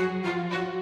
Música